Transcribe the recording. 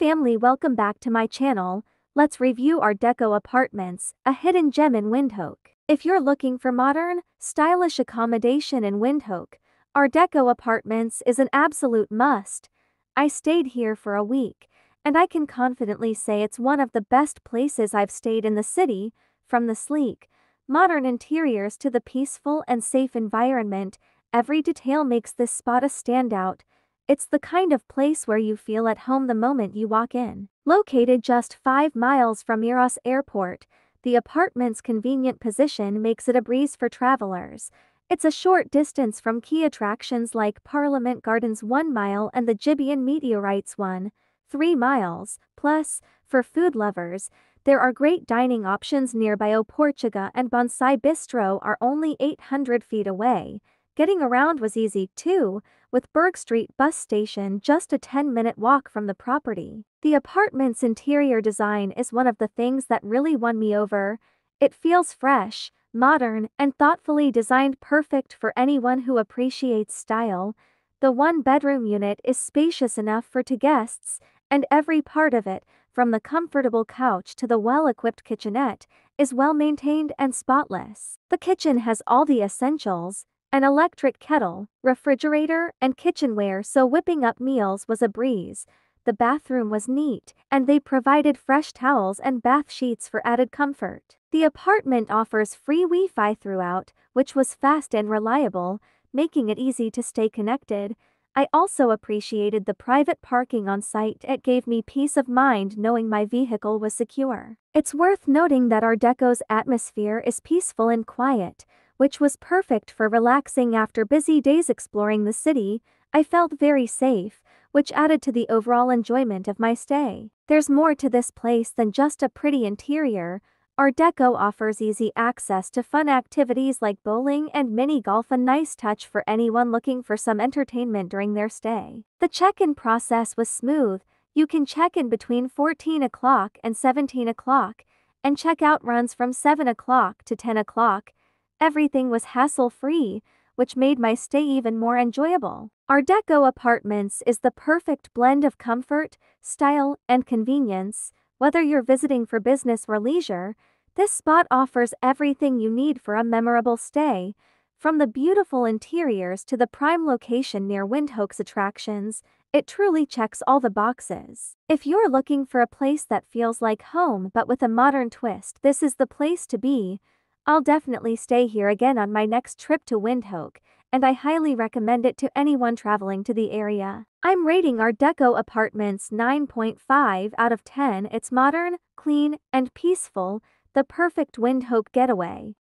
family welcome back to my channel, let's review Ardeco Apartments, a hidden gem in Windhoek. If you're looking for modern, stylish accommodation in Windhoek, Ardeco Apartments is an absolute must. I stayed here for a week, and I can confidently say it's one of the best places I've stayed in the city, from the sleek, modern interiors to the peaceful and safe environment, every detail makes this spot a standout. It's the kind of place where you feel at home the moment you walk in. Located just 5 miles from Eros Airport, the apartment's convenient position makes it a breeze for travelers. It's a short distance from key attractions like Parliament Gardens 1 mile and the Gibeon Meteorites 1, 3 miles. Plus, for food lovers, there are great dining options nearby O Portuga and Bonsai Bistro are only 800 feet away. Getting around was easy too, with Berg Street bus station just a 10-minute walk from the property. The apartment's interior design is one of the things that really won me over. It feels fresh, modern, and thoughtfully designed perfect for anyone who appreciates style. The one-bedroom unit is spacious enough for two guests, and every part of it, from the comfortable couch to the well-equipped kitchenette, is well-maintained and spotless. The kitchen has all the essentials, an electric kettle, refrigerator, and kitchenware so whipping up meals was a breeze. The bathroom was neat, and they provided fresh towels and bath sheets for added comfort. The apartment offers free Wi-Fi throughout, which was fast and reliable, making it easy to stay connected. I also appreciated the private parking on site. It gave me peace of mind knowing my vehicle was secure. It's worth noting that Ardeco's atmosphere is peaceful and quiet, which was perfect for relaxing after busy days exploring the city, I felt very safe, which added to the overall enjoyment of my stay. There's more to this place than just a pretty interior. Ardeco offers easy access to fun activities like bowling and mini golf, a nice touch for anyone looking for some entertainment during their stay. The check-in process was smooth. You can check in between 14 o'clock and 17 o'clock, and check-out runs from 7 o'clock to 10 o'clock. Everything was hassle-free, which made my stay even more enjoyable. Ardeco Apartments is the perfect blend of comfort, style, and convenience. Whether you're visiting for business or leisure, this spot offers everything you need for a memorable stay. From the beautiful interiors to the prime location near Windhoek's attractions, it truly checks all the boxes. If you're looking for a place that feels like home but with a modern twist, this is the place to be. I'll definitely stay here again on my next trip to Windhoek, and I highly recommend it to anyone traveling to the area. I'm rating Ardeco Apartments 9.5 out of 10. It's modern, clean, and peaceful, the perfect Windhoek getaway.